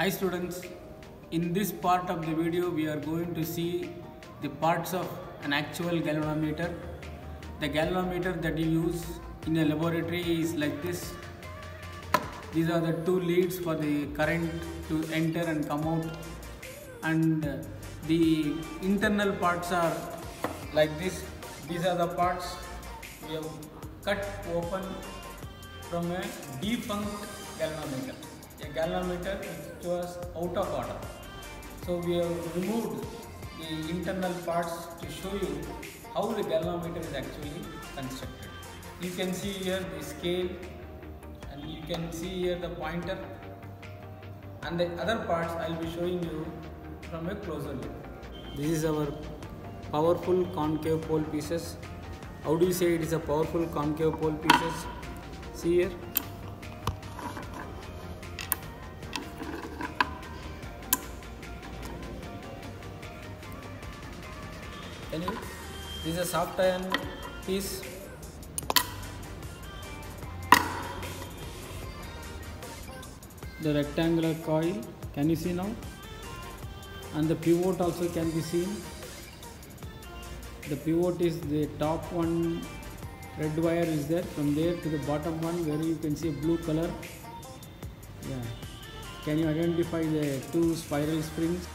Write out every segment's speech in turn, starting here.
Hi students, in this part of the video we are going to see the parts of an actual galvanometer. The galvanometer that you use in a laboratory is like this. These are the two leads for the current to enter and come out and the internal parts are like this. These are the parts we have cut open from a defunct galvanometer. A galvanometer which was out of order. So we have removed the internal parts to show you how the galvanometer is actually constructed. You can see here the scale and you can see here the pointer and the other parts I will be showing you from a closer look. This is our powerful concave pole pieces. How do you say it is a powerful concave pole pieces? See here. Anyway, this is a soft iron piece. The rectangular coil, can you see now? And the pivot also can be seen. The pivot is the top one red wire is there from there to the bottom one where you can see a blue color. Yeah. Can you identify the two spiral springs?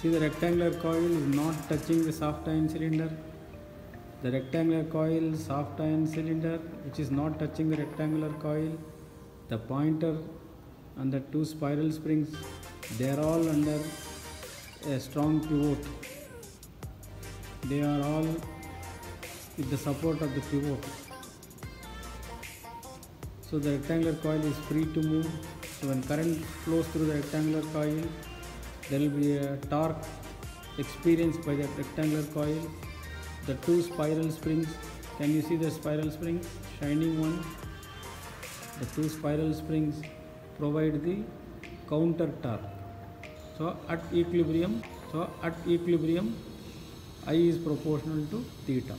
See the rectangular coil is not touching the soft iron cylinder. The rectangular coil, soft iron cylinder which is not touching the rectangular coil. The pointer and the two spiral springs they are all under a strong pivot. They are all with the support of the pivot. So the rectangular coil is free to move. So when current flows through the rectangular coil, there will be a torque experienced by the rectangular coil. The two spiral springs, can you see the spiral springs? Shining one. The two spiral springs provide the counter torque. So at equilibrium, so at equilibrium, I is proportional to theta.